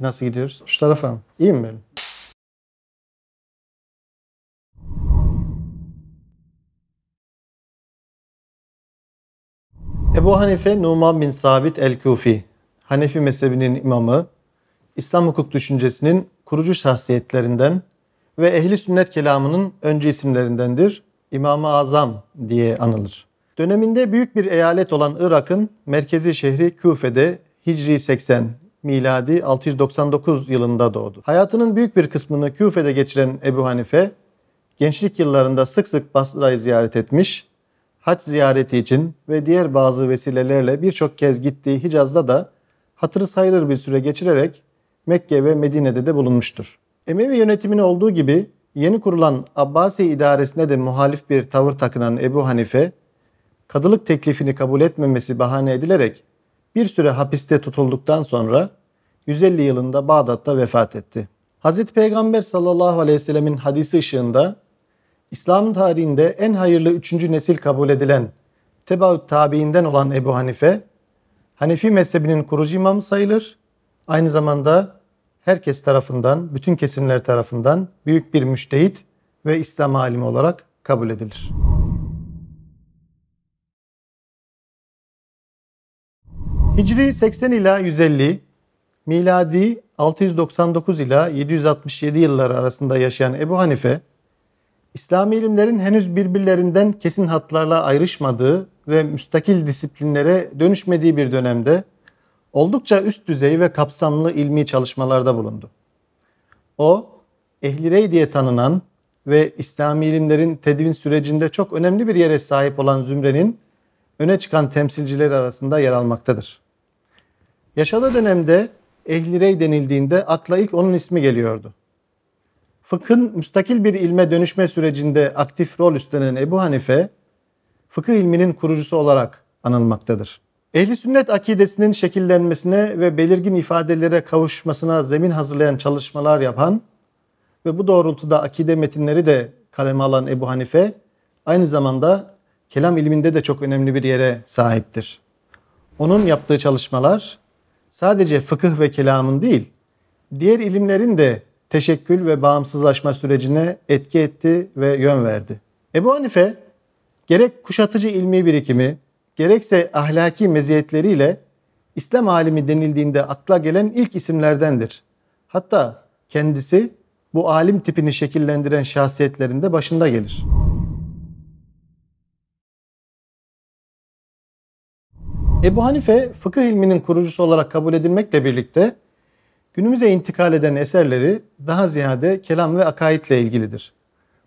Nasıl gidiyoruz? Şu tarafa mı? İyi mi böyle? Ebu Hanife Numan bin Sabit el-Kufi, Hanefi mezhebinin imamı, İslam hukuk düşüncesinin kurucu şahsiyetlerinden ve ehli sünnet kelamının öncü isimlerindendir. İmam-ı Azam diye anılır. Döneminde büyük bir eyalet olan Irak'ın merkezi şehri Küfe'de Hicri 80, miladi 699 yılında doğdu. Hayatının büyük bir kısmını Küfe'de geçiren Ebu Hanife, gençlik yıllarında sık sık Basra'yı ziyaret etmiş, hac ziyareti için ve diğer bazı vesilelerle birçok kez gittiği Hicaz'da da hatırı sayılır bir süre geçirerek Mekke ve Medine'de de bulunmuştur. Emevi yönetimine olduğu gibi yeni kurulan Abbasi idaresine de muhalif bir tavır takınan Ebu Hanife, kadılık teklifini kabul etmemesi bahane edilerek bir süre hapiste tutulduktan sonra 150 yılında Bağdat'ta vefat etti. Hz. Peygamber sallallahu aleyhi ve sellemin hadisi ışığında İslam tarihinde en hayırlı üçüncü nesil kabul edilen Tebaut tabiinden olan Ebu Hanife, Hanefi mezhebinin kurucu imamı sayılır. Aynı zamanda herkes tarafından, bütün kesimler tarafından büyük bir müştehit ve İslam alimi olarak kabul edilir. Hicri 80 ila 150, miladi 699 ila 767 yılları arasında yaşayan Ebu Hanife, İslami ilimlerin henüz birbirlerinden kesin hatlarla ayrışmadığı ve müstakil disiplinlere dönüşmediği bir dönemde oldukça üst düzey ve kapsamlı ilmi çalışmalarda bulundu. O, Ehli diye tanınan ve İslami ilimlerin tedvin sürecinde çok önemli bir yere sahip olan zümrenin öne çıkan temsilcileri arasında yer almaktadır. Yaşadığı dönemde Ehli Rey denildiğinde akla ilk onun ismi geliyordu. Fıkhın müstakil bir ilme dönüşme sürecinde aktif rol üstlenen Ebu Hanife, fıkıh ilminin kurucusu olarak anılmaktadır. Ehli sünnet akidesinin şekillenmesine ve belirgin ifadelere kavuşmasına zemin hazırlayan çalışmalar yapan ve bu doğrultuda akide metinleri de kaleme alan Ebu Hanife, aynı zamanda kelam ilminde de çok önemli bir yere sahiptir. Onun yaptığı çalışmalar sadece fıkıh ve kelamın değil, diğer ilimlerin de teşekkül ve bağımsızlaşma sürecine etki etti ve yön verdi. Ebu Hanife gerek kuşatıcı ilmi birikimi, gerekse ahlaki meziyetleriyle İslam alimi denildiğinde akla gelen ilk isimlerdendir. Hatta kendisi bu alim tipini şekillendiren şahsiyetlerinde başında gelir. Ebu Hanife fıkıh ilminin kurucusu olarak kabul edilmekle birlikte günümüze intikal eden eserleri daha ziyade kelam ve akaidle ilgilidir.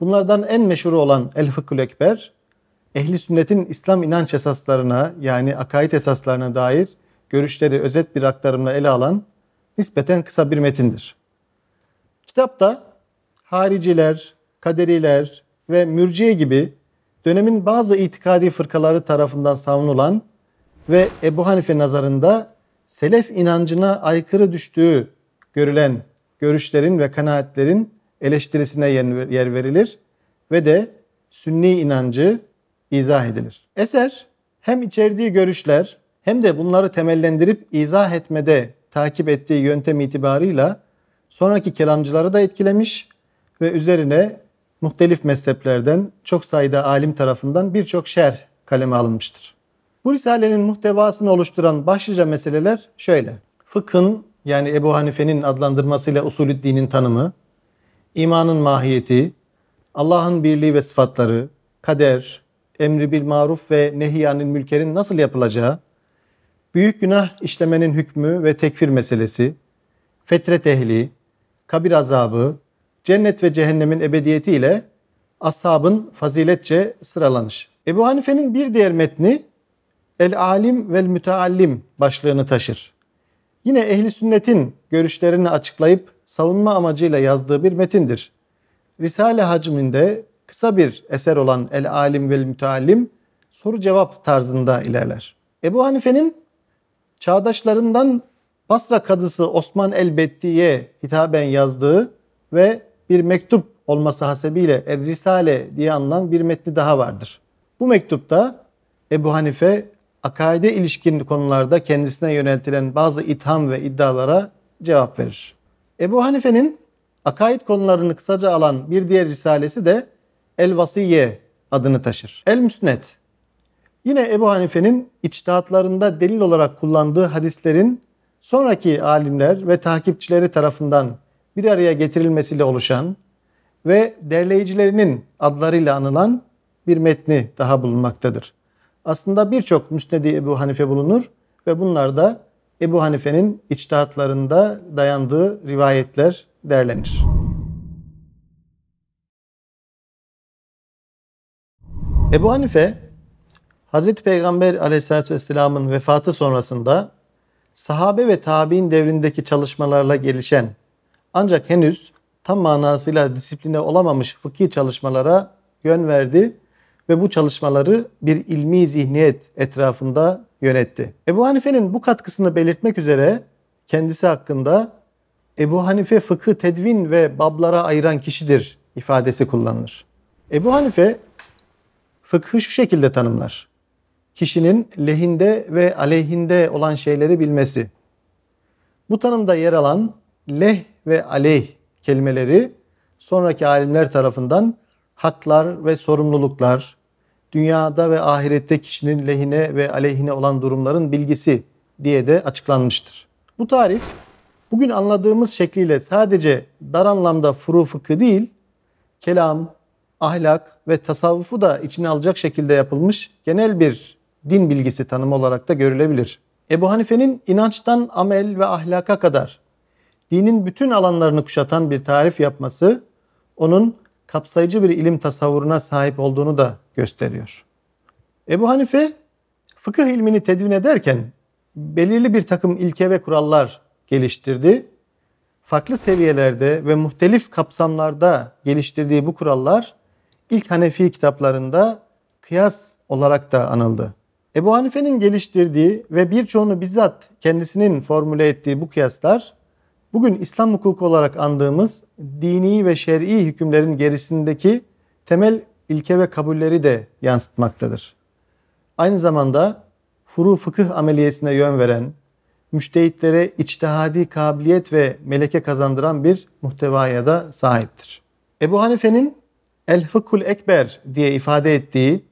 Bunlardan en meşhuru olan El Fıkhül Ekber, ehli sünnetin İslam inanç esaslarına yani akaid esaslarına dair görüşleri özet bir aktarımla ele alan nispeten kısa bir metindir. Kitapta hariciler, kaderiler ve mürciye gibi dönemin bazı itikadi fırkaları tarafından savunulan ve Ebu Hanife nazarında selef inancına aykırı düştüğü görülen görüşlerin ve kanaatlerin eleştirisine yer verilir ve de sünni inancı izah edilir. Eser hem içerdiği görüşler hem de bunları temellendirip izah etmede takip ettiği yöntem itibarıyla sonraki kelamcıları da etkilemiş ve üzerine muhtelif mezheplerden çok sayıda alim tarafından birçok şer kaleme alınmıştır. Bu risalenin muhtevasını oluşturan başlıca meseleler şöyle. Fıkhın yani Ebu Hanife'nin adlandırmasıyla usulü dinin tanımı, imanın mahiyeti, Allah'ın birliği ve sıfatları, kader, emri bil maruf ve nehyanil mülkerin nasıl yapılacağı, büyük günah işlemenin hükmü ve tekfir meselesi, fetret ehli, kabir azabı, cennet ve cehennemin ebediyeti ile ashabın faziletçe sıralanış. Ebu Hanife'nin bir diğer metni El Alim vel Müteallim başlığını taşır. Yine ehli sünnetin görüşlerini açıklayıp savunma amacıyla yazdığı bir metindir. Risale hacminde kısa bir eser olan El Alim vel Müteallim soru cevap tarzında ilerler. Ebu Hanife'nin çağdaşlarından Basra kadısı Osman el-Betti'ye hitaben yazdığı ve bir mektup olması hasebiyle Er Risale diye anılan bir metni daha vardır. Bu mektupta Ebu Hanife akaide ilişkin konularda kendisine yöneltilen bazı itham ve iddialara cevap verir. Ebu Hanife'nin akaid konularını kısaca alan bir diğer risalesi de El Vasiye adını taşır. El Müsned. Yine Ebu Hanife'nin içtihatlarında delil olarak kullandığı hadislerin sonraki alimler ve takipçileri tarafından bir araya getirilmesiyle oluşan ve derleyicilerinin adlarıyla anılan bir metni daha bulunmaktadır. Aslında birçok müsnedi Ebu Hanife bulunur ve bunlar da Ebu Hanife'nin içtihatlarında dayandığı rivayetler derlenir. Ebu Hanife, Hz. Peygamber aleyhissalatü vesselamın vefatı sonrasında sahabe ve tabi'in devrindeki çalışmalarla gelişen ancak henüz tam manasıyla disipline olamamış fıkhi çalışmalara yön verdi ve bu çalışmaları bir ilmi zihniyet etrafında yönetti. Ebu Hanife'nin bu katkısını belirtmek üzere kendisi hakkında Ebu Hanife fıkı tedvin ve bablara ayıran kişidir ifadesi kullanılır. Ebu Hanife fıkhı şu şekilde tanımlar. Kişinin lehinde ve aleyhinde olan şeyleri bilmesi. Bu tanımda yer alan leh ve aleyh kelimeleri sonraki alimler tarafından haklar ve sorumluluklar, dünyada ve ahirette kişinin lehine ve aleyhine olan durumların bilgisi diye de açıklanmıştır. Bu tarif bugün anladığımız şekliyle sadece dar anlamda furu fıkı değil, kelam, ahlak ve tasavvufu da içine alacak şekilde yapılmış genel bir din bilgisi tanımı olarak da görülebilir. Ebu Hanife'nin inançtan amel ve ahlaka kadar dinin bütün alanlarını kuşatan bir tarif yapması onun kapsayıcı bir ilim tasavvuruna sahip olduğunu da gösteriyor. Ebu Hanife fıkıh ilmini tedvin ederken belirli bir takım ilke ve kurallar geliştirdi. Farklı seviyelerde ve muhtelif kapsamlarda geliştirdiği bu kurallar ilk Hanefi kitaplarında kıyas olarak da anıldı. Ebu Hanife'nin geliştirdiği ve birçoğunu bizzat kendisinin formüle ettiği bu kıyaslar bugün İslam hukuku olarak andığımız dini ve şer'i hükümlerin gerisindeki temel ilke ve kabulleri de yansıtmaktadır. Aynı zamanda furu fıkıh ameliyesine yön veren, müştehitlere içtihadi kabiliyet ve meleke kazandıran bir muhtevaya da sahiptir. Ebu Hanife'nin El Fıkhul Ekber diye ifade ettiği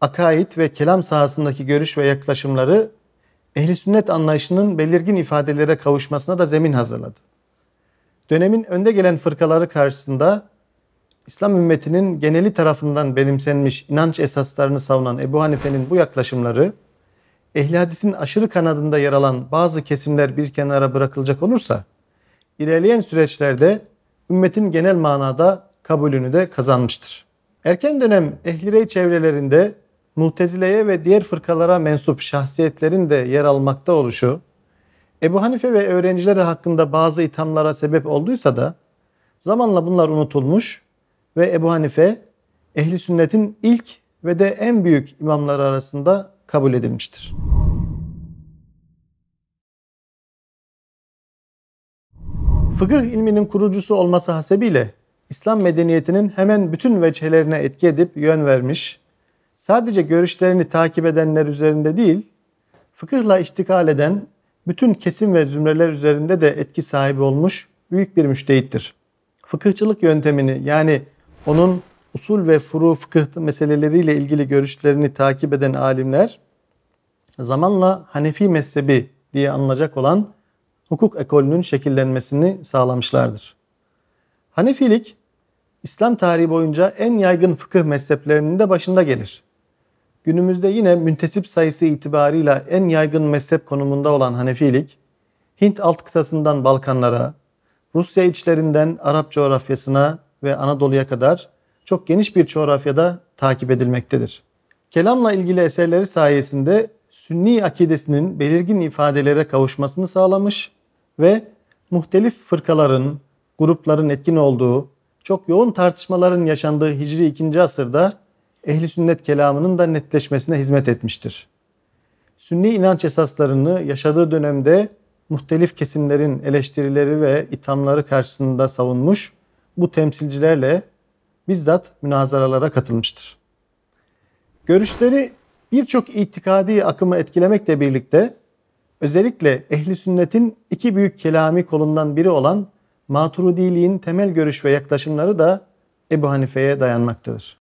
akaid ve kelam sahasındaki görüş ve yaklaşımları ehli sünnet anlayışının belirgin ifadelere kavuşmasına da zemin hazırladı. Dönemin önde gelen fırkaları karşısında İslam ümmetinin geneli tarafından benimsenmiş inanç esaslarını savunan Ebu Hanife'nin bu yaklaşımları ehli hadisin aşırı kanadında yer alan bazı kesimler bir kenara bırakılacak olursa ilerleyen süreçlerde ümmetin genel manada kabulünü de kazanmıştır. Erken dönem ehli çevrelerinde Mutezile'ye ve diğer fırkalara mensup şahsiyetlerin de yer almakta oluşu, Ebu Hanife ve öğrencileri hakkında bazı ithamlara sebep olduysa da zamanla bunlar unutulmuş ve Ebu Hanife ehli sünnetin ilk ve de en büyük imamları arasında kabul edilmiştir. Fıkıh ilminin kurucusu olması hasebiyle İslam medeniyetinin hemen bütün veçhelerine etki edip yön vermiş, sadece görüşlerini takip edenler üzerinde değil, fıkıhla iştikal eden bütün kesim ve zümreler üzerinde de etki sahibi olmuş büyük bir müştehittir. Fıkıhçılık yöntemini yani onun usul ve furu fıkıh meseleleriyle ilgili görüşlerini takip eden alimler zamanla Hanefi mezhebi diye anılacak olan hukuk ekolünün şekillenmesini sağlamışlardır. Hanefilik İslam tarihi boyunca en yaygın fıkıh mezheplerinin de başında gelir. Günümüzde yine müntesip sayısı itibarıyla en yaygın mezhep konumunda olan Hanefilik, Hint alt kıtasından Balkanlara, Rusya içlerinden Arap coğrafyasına ve Anadolu'ya kadar çok geniş bir coğrafyada takip edilmektedir. Kelamla ilgili eserleri sayesinde Sünni akidesinin belirgin ifadelere kavuşmasını sağlamış ve muhtelif fırkaların, grupların etkin olduğu, çok yoğun tartışmaların yaşandığı Hicri 2. asırda ehli sünnet kelamının da netleşmesine hizmet etmiştir. Sünni inanç esaslarını yaşadığı dönemde muhtelif kesimlerin eleştirileri ve ithamları karşısında savunmuş, bu temsilcilerle bizzat münazaralara katılmıştır. Görüşleri birçok itikadi akımı etkilemekle birlikte Özellikle ehli sünnetin iki büyük kelami kolundan biri olan Maturidiliğin temel görüş ve yaklaşımları da Ebu Hanife'ye dayanmaktadır.